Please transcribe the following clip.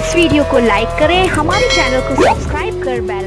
इस वीडियो को लाइक करें हमारे चैनल को सब्सक्राइब कर बेल